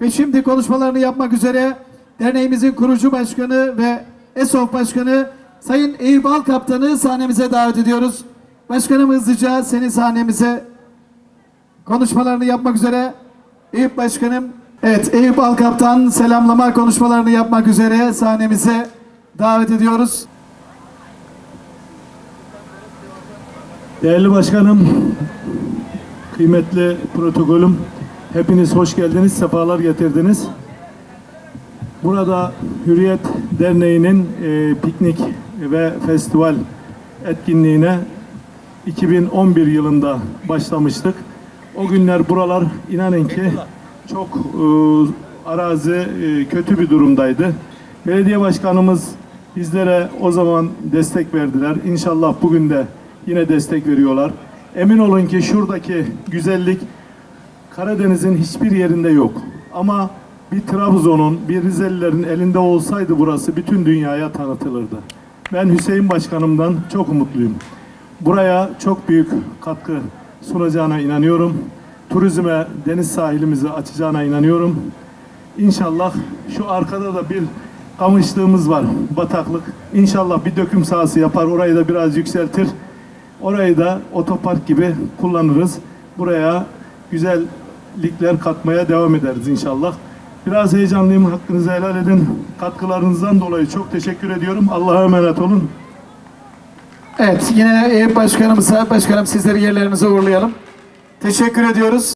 Ve şimdi konuşmalarını yapmak üzere derneğimizin kurucu başkanı ve ESOF başkanı Sayın Eyüp Alkaptan'ı sahnemize davet ediyoruz. Başkanım hızlıca seni sahnemize konuşmalarını yapmak üzere Eyüp Başkanım. Evet Eyüp Alkaptan selamlama konuşmalarını yapmak üzere sahnemize davet ediyoruz. Değerli başkanım, kıymetli protokolüm, hepiniz hoş geldiniz, sefalar getirdiniz. Burada Hürriyet Derneği'nin e, piknik ve festival etkinliğine 2011 yılında başlamıştık. O günler buralar inanın ki çok e, arazi e, kötü bir durumdaydı. Belediye başkanımız bizlere o zaman destek verdiler. İnşallah bugün de yine destek veriyorlar. Emin olun ki şuradaki güzellik Karadeniz'in hiçbir yerinde yok. Ama bir Trabzon'un, bir Rizelilerin elinde olsaydı burası bütün dünyaya tanıtılırdı. Ben Hüseyin Başkanım'dan çok umutluyum. Buraya çok büyük katkı sunacağına inanıyorum. Turizme, deniz sahilimizi açacağına inanıyorum. İnşallah şu arkada da bir kamışlığımız var, bataklık. İnşallah bir döküm sahası yapar, orayı da biraz yükseltir. Orayı da otopark gibi kullanırız. Buraya güzellikler katmaya devam ederiz inşallah. Biraz heyecanlıyım. Hakkınızı helal edin. Katkılarınızdan dolayı çok teşekkür ediyorum. Allah'a emanet olun. Evet yine Eyüp Başkanımıza, başkanım sizleri yerlerinize uğurlayalım. Teşekkür ediyoruz.